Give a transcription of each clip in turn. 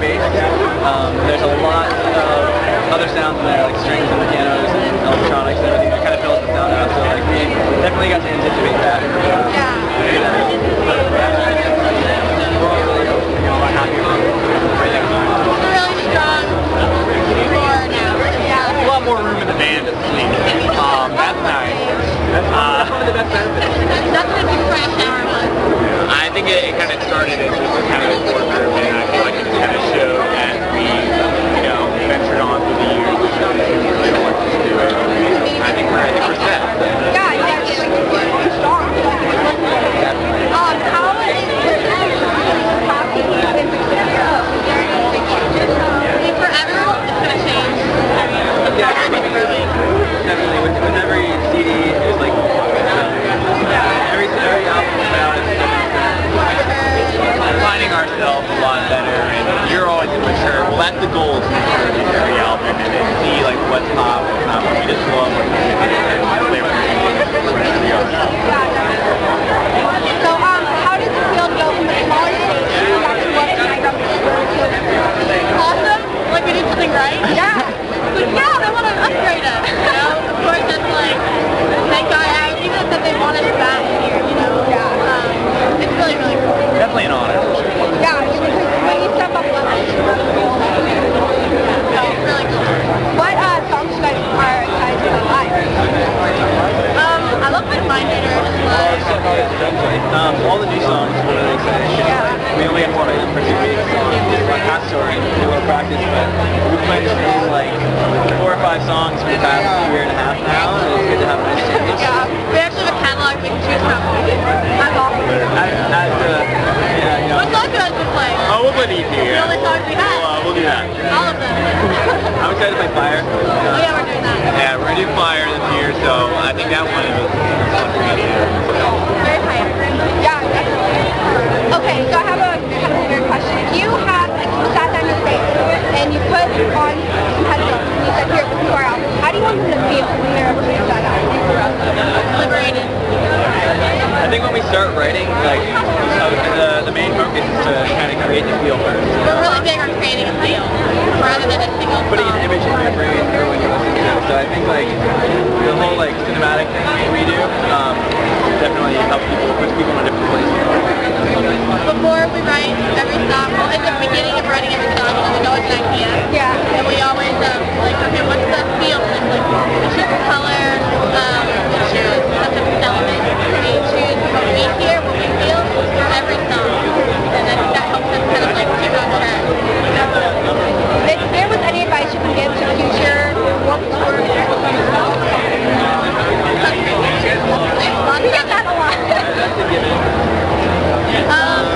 bass. Um, there's a lot of other sounds in there, like strings and pianos and electronics and everything that kind of fills the sound out. So like we definitely got to anticipate that. Yeah. It's a really strong roar now. Yeah. A lot more room in the band to sleep. Um, that's nice. Uh, One of the best benefits. That's what a big crash hour was. I think it, it kind of started as just a kind of a core group, and I feel like it just kind of showed as we, you know, ventured on through the years. We showed that we really want to do it. I think we're, I think we're set. Yeah, you guys are like really strong. Um, how is the hockey in particular? Is there any big changes? I mean, forever, it's gonna change. I mean, it's Yeah, already growing. Definitely. With, with every CD, it's like every every album comes out, it's Finding ourselves a lot better, and you're always immature. Well, that's the goal is to mature in every album, and then see like what's hot, what's not. We just love what's and play with it. So, um, how does it feel to go from the smaller stage back to what it's like up Awesome. Like we did something right. Yeah. Like, yeah, they want to upgrade us. You know, of course, it's like thank God. I, even if they want us back here, you know. Yeah. Um, it's really, really cool. Definitely an honor. Yeah, because when you step up levels, it's really cool. So it's really cool. What uh, songs you guys are excited to play live? Um, I love my Mind Reader. Um, all the new songs are really exciting. Yeah. We only have one of them for two weeks Half Story. We do a little practice, but we played the same like four or five songs for the past year and a half now, and it's good to have a nice change. Yeah, we actually have a catalog we can choose from. That's awesome. As, as the, yeah, you know, What songs do you guys been playing? Oh, we'll put EP The only songs we We'll, uh, we'll do that. All of them. I'm excited to play Fire. oh yeah, we're doing that. Yeah, we're gonna do Fire this year, so I think that one is something that Very high. Yeah, definitely. Okay, so I have a kind of a weird question. If you had, if you sat down your face and you put on some headphones and you said, here, listen to our album, how do you want them to feel when they're listening to that album? Liberated. I think when we start writing, like, uh, the, the main focus is to kind of create the feel first. We're really big on creating a feel rather than a single Putting an image in your brain for when you listen to it. So I think like the whole like cinematic thing we do um, definitely helps people, puts people in a different place. Before we write every song, well, at the beginning of writing every song, you know, we go with an idea. Yeah. And we always, um, like, okay, what's the feel? Like, like, we choose color, um, we choose the different elements, we choose what we hear, what we feel for every song. And I think that helps us kind of, like, keep on track. If there was any advice you could give to future Warped Tour we get that a lot. Um,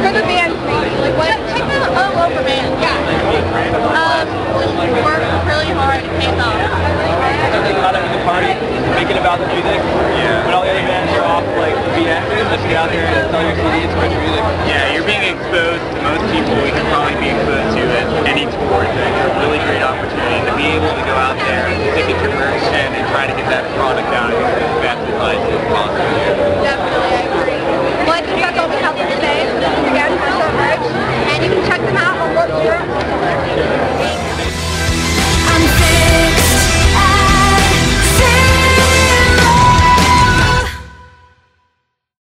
for the band, like what? Check out all over band. Yeah. Um, just work really hard. It pays off. Something about it with the party, make it about the music. Yeah. When all the other bands are off like beat out there and sell your CDs your music. Yeah, you're being exposed to most people. We can probably be exposed to at any tour. So it's a really great opportunity to be able to go out there and stick it to your and, and try to get that product out. The best advice possible.